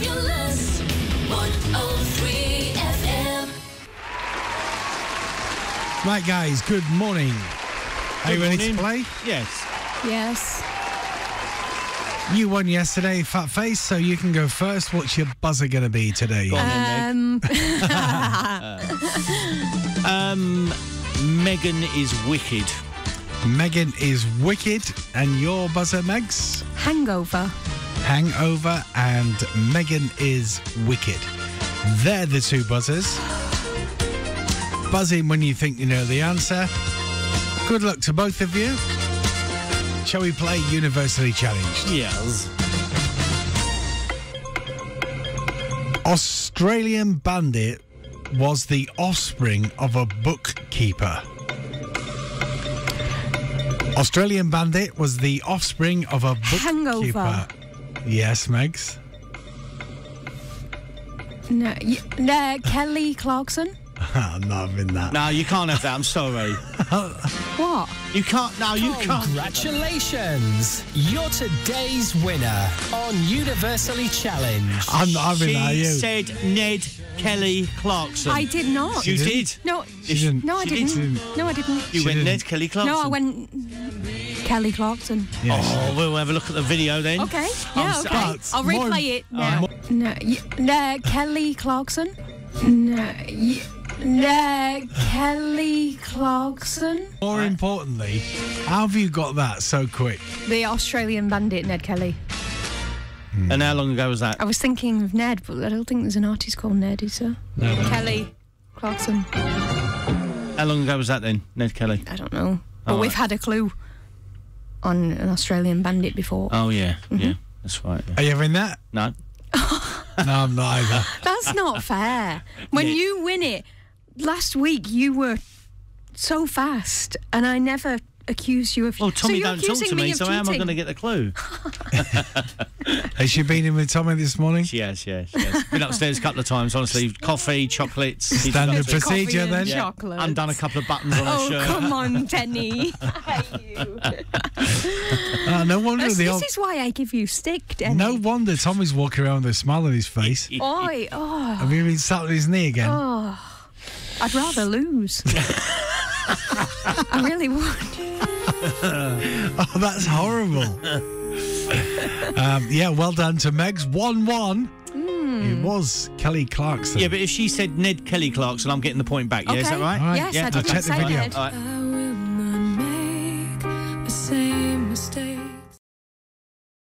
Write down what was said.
Fabulous 103 FM. Right, guys, good morning. Are you Good ready morning. to play? Yes. Yes. You won yesterday, Fat Face, so you can go first. What's your buzzer going to be today? Go on Um, Meg. Um, Megan is wicked. Megan is wicked, and your buzzer, Megs? hangover. Hangover, and Megan is wicked. They're the two buzzers. Buzz in when you think you know the answer. Good luck to both of you. Shall we play Universally Challenged? Yes. Australian Bandit was the offspring of a bookkeeper. Australian Bandit was the offspring of a bookkeeper. Hangover. Yes, Megs. No, y- no, Kelly Clarkson. I'm not having that. No, you can't have that. I'm sorry. What? You can't. No, you oh, can't. Congratulations! You're today's winner on Universally Challenged. I'm not having She that. You? said Ned Kelly Clarkson. I did not. You didn't? did. No, She didn't. no, I She didn't. didn't. No, I didn't. You She went didn't. Ned Kelly Clarkson. No, I went Kelly Clarkson. Yes. Oh, we'll have a look at the video then. Okay. Yeah. I'm Okay. but I'll more- replay it now. more- No, y- no, Kelly Clarkson. No, y- no, Kelly Clarkson. More importantly, how have you got that so quick? The Australian bandit Ned Kelly. Hmm. And how long ago was that? I was thinking of Ned, but I don't think there's an artist called Ned, is there? No, no. Kelly Clarkson. How long ago was that then, Ned Kelly? I don't know. But Oh, we've right. had a clue on an Australian bandit before. Oh yeah, Mm-hmm. yeah, that's right. yeah. Are you having that? No, No, I'm not either. That's not fair. When Yeah. you win it, last week you were so fast, and I never accused you of. well, Tommy so you're don't talk to me, of so how am I going to get the clue? Has she been in with Tommy this morning? She Yes, yes, yes. Been upstairs a couple of times, honestly. Coffee, chocolates. he's Standard got procedure then? Yeah, chocolate. undone a couple of buttons on her Oh shirt. come on, Denny! I hate you. No wonder This, the this old, is why I give you stick, Denny. No wonder Tommy's walking around with a smile on his face. Oi, oh, Have you been sat on his knee again? oh. I'd rather lose. I really would. Oh, that's horrible. um, yeah, well done to Megs. 1 1. Hmm. It was Kelly Clarkson. Yeah, but if she said Ned Kelly Clarkson, I'm getting the point back. Yeah, is that Okay. right? All right. Yes, Yeah, I I'll did check the say video. All right.